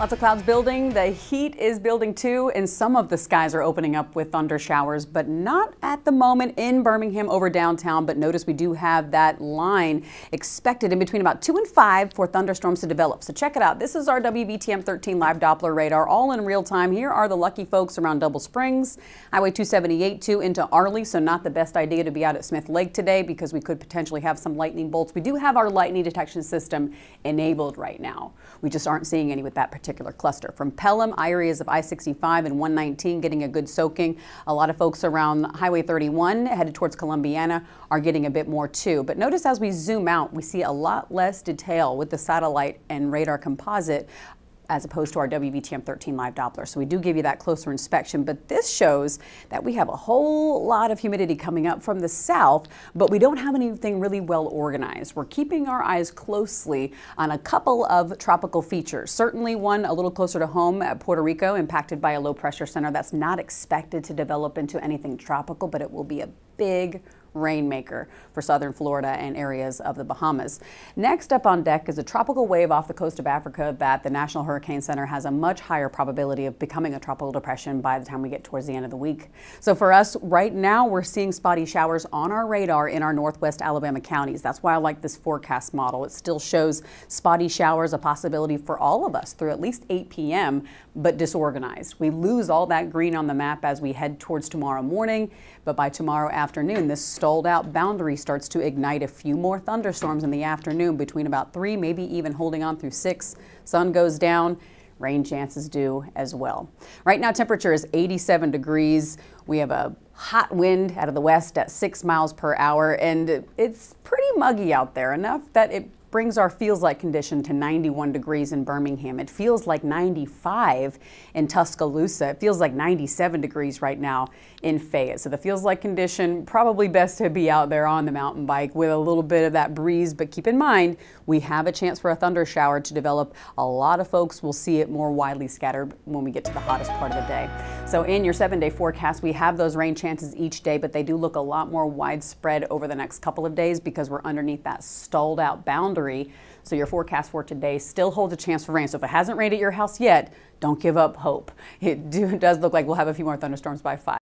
Lots of clouds building. The heat is building too, and some of the skies are opening up with thunder showers, but not at the moment in Birmingham over downtown. But notice we do have that line expected in between about 2 and 5 for thunderstorms to develop. So check it out. This is our WVTM 13 live Doppler radar, all in real time. Here are the lucky folks around Double Springs, Highway 278 2 into Arley. So not the best idea to be out at Smith Lake today because we could potentially have some lightning bolts. We do have our lightning detection system enabled right now. We just aren't seeing any with that particular particular cluster. From Pelham, areas of I-65 and 119 getting a good soaking. A lot of folks around Highway 31 headed towards Columbiana are getting a bit more too. But notice as we zoom out, we see a lot less detail with the satellite and radar composite as opposed to our WVTM 13 live Doppler. So we do give you that closer inspection, but this shows that we have a whole lot of humidity coming up from the south, but we don't have anything really well organized. We're keeping our eyes closely on a couple of tropical features. Certainly one a little closer to home at Puerto Rico, impacted by a low pressure center that's not expected to develop into anything tropical, but it will be a big rainmaker for southern Florida and areas of the Bahamas. Next up on deck is a tropical wave off the coast of Africa that the National Hurricane Center has a much higher probability of becoming a tropical depression by the time we get towards the end of the week. So for us right now, we're seeing spotty showers on our radar in our northwest Alabama counties. That's why I like this forecast model. It still shows spotty showers a possibility for all of us through at least 8 p.m., but disorganized. We lose all that green on the map as we head towards tomorrow morning, but by tomorrow afternoon, this stalled out boundary starts to ignite a few more thunderstorms in the afternoon between about 3, maybe even holding on through 6. Sun goes down. Rain chances do as well. Right now, temperature is 87 degrees. We have a hot wind out of the west at 6 miles per hour, and it's pretty muggy out there, enough that it brings our feels like condition to 91 degrees in Birmingham. It feels like 95 in Tuscaloosa. It feels like 97 degrees right now in Fayette. So the feels like condition, probably best to be out there on the mountain bike with a little bit of that breeze. But keep in mind, we have a chance for a thunder shower to develop. A lot of folks will see it more widely scattered when we get to the hottest part of the day. So in your seven day forecast, we have those rain chances each day, but they do look a lot more widespread over the next couple of days because we're underneath that stalled out boundary so your forecast for today still holds a chance for rain. So if it hasn't rained at your house yet, don't give up hope. It do, does look like we'll have a few more thunderstorms by 5.